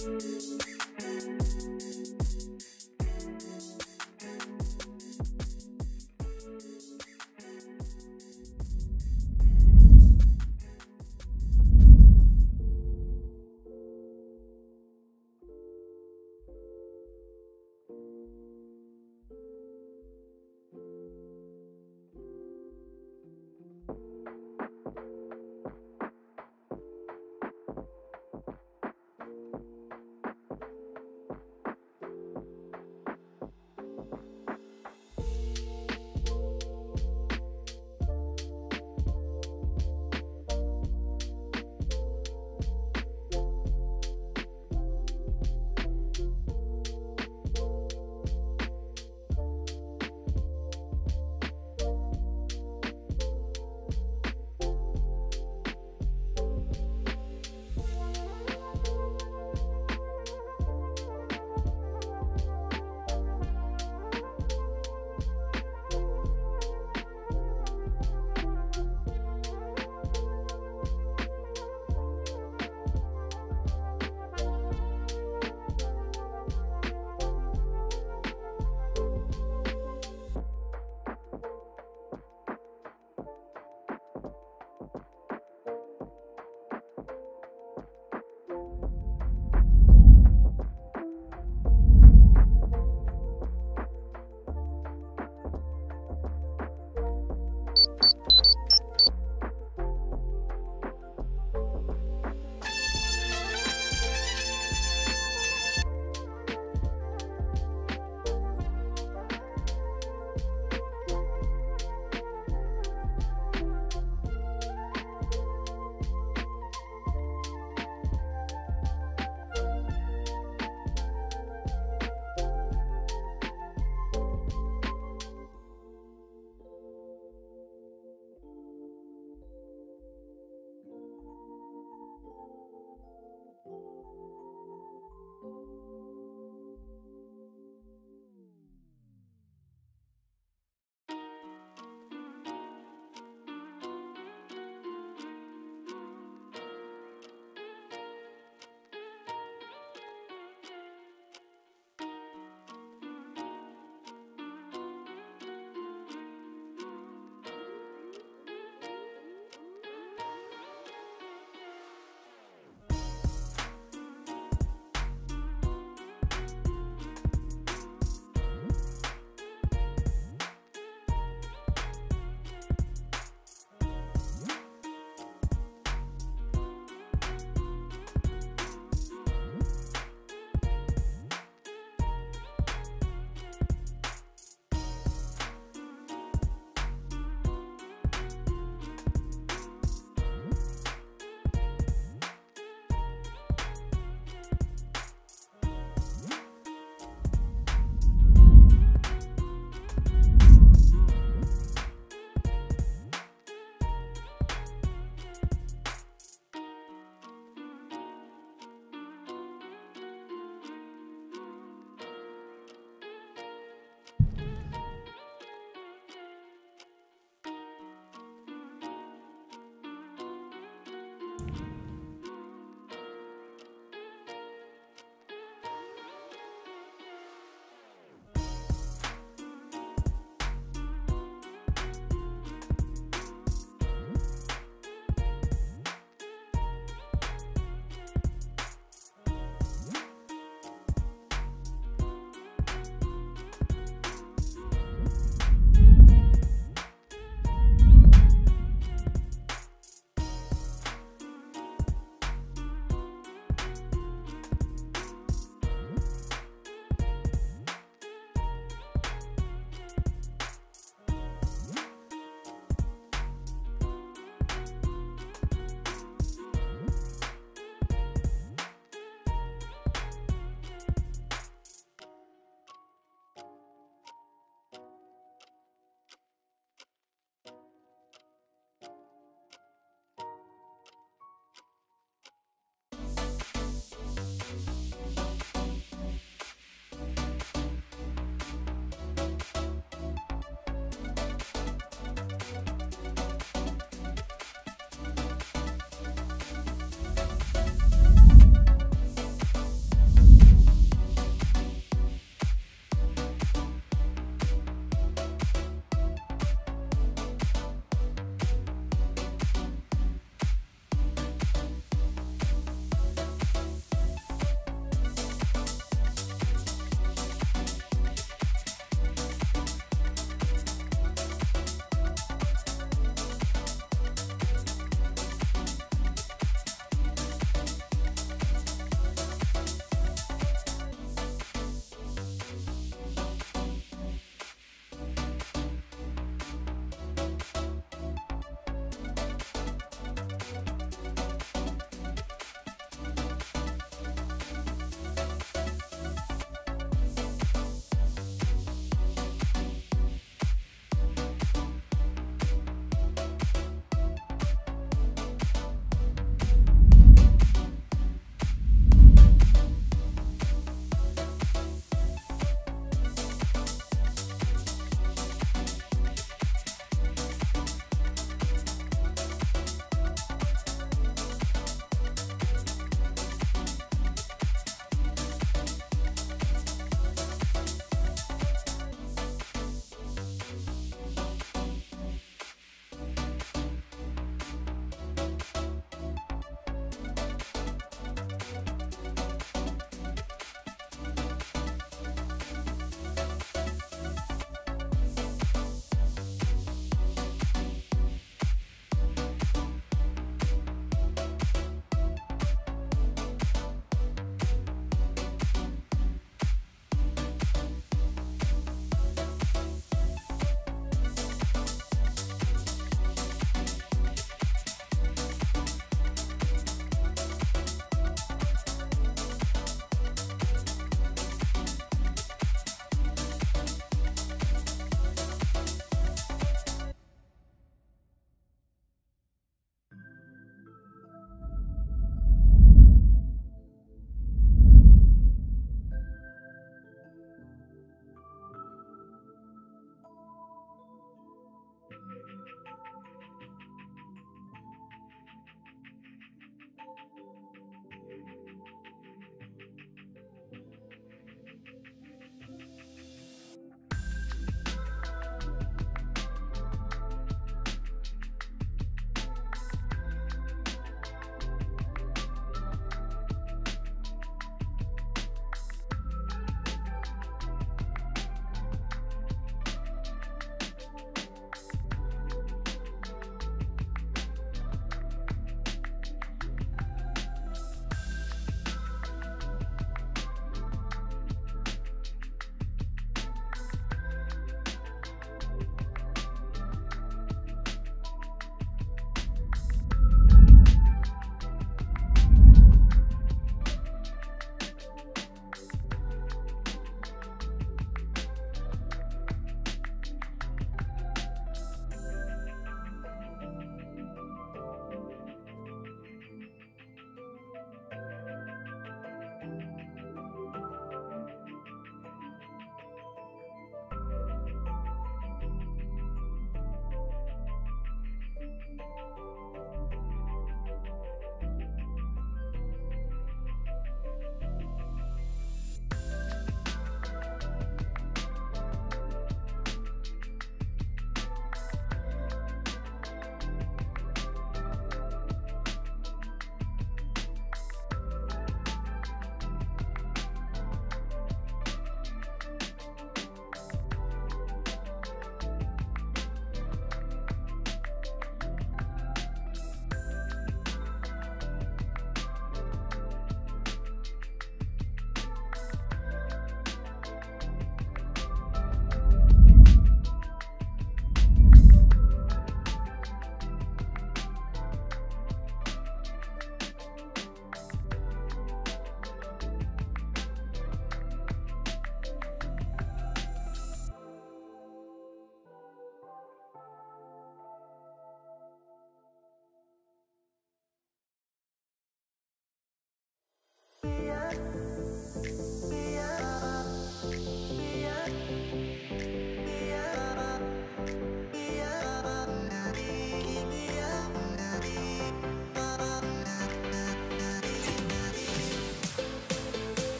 Música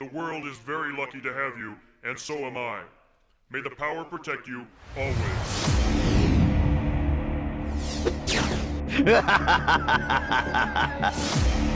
The world is very lucky to have you, and so am I. May the power protect you always.